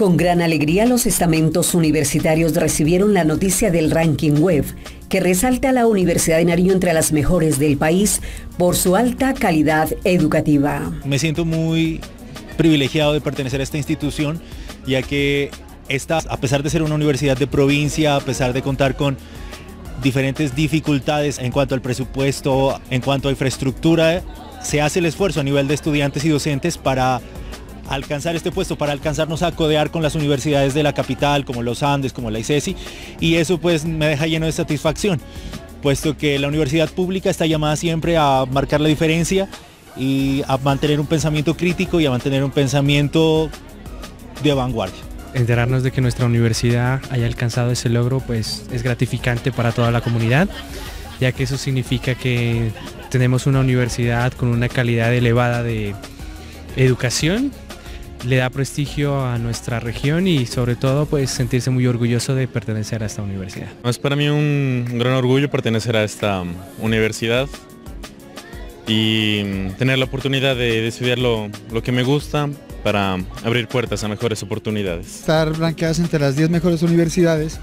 Con gran alegría los estamentos universitarios recibieron la noticia del ranking web que resalta a la Universidad de Nariño entre las mejores del país por su alta calidad educativa. Me siento muy privilegiado de pertenecer a esta institución, ya que esta, a pesar de ser una universidad de provincia, a pesar de contar con diferentes dificultades en cuanto al presupuesto, en cuanto a infraestructura, se hace el esfuerzo a nivel de estudiantes y docentes para alcanzar este puesto, para alcanzarnos a codear con las universidades de la capital, como los Andes, como la ICESI, y eso pues me deja lleno de satisfacción, puesto que la universidad pública está llamada siempre a marcar la diferencia y a mantener un pensamiento crítico y a mantener un pensamiento de vanguardia. Enterarnos de que nuestra universidad haya alcanzado ese logro pues es gratificante para toda la comunidad, ya que eso significa que tenemos una universidad con una calidad elevada de educación le da prestigio a nuestra región y sobre todo pues sentirse muy orgulloso de pertenecer a esta universidad. Es para mí un gran orgullo pertenecer a esta universidad y tener la oportunidad de, estudiar lo, que me gusta para abrir puertas a mejores oportunidades. Estar blanqueadas entre las 10 mejores universidades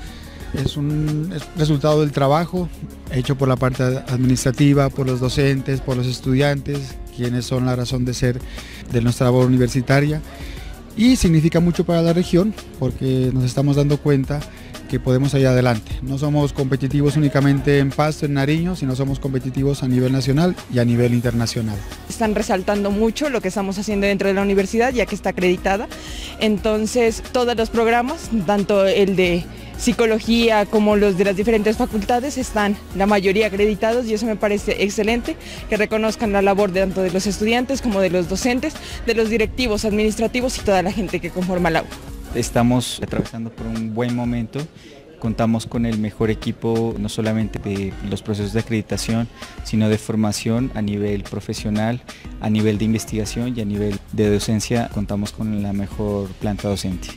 es un resultado del trabajo hecho por la parte administrativa, por los docentes, por los estudiantes, quienes son la razón de ser de nuestra labor universitaria y significa mucho para la región porque nos estamos dando cuenta que podemos ir adelante. No somos competitivos únicamente en Pasto, en Nariño, sino somos competitivos a nivel nacional y a nivel internacional. Están resaltando mucho lo que estamos haciendo dentro de la universidad, ya que está acreditada. Entonces, todos los programas, tanto el de psicología como los de las diferentes facultades están la mayoría acreditados y eso me parece excelente, que reconozcan la labor tanto de los estudiantes como de los docentes, de los directivos administrativos y toda la gente que conforma la U. Estamos atravesando por un buen momento contamos con el mejor equipo no solamente de los procesos de acreditación, sino de formación a nivel profesional, a nivel de investigación y a nivel de docencia contamos con la mejor planta docente.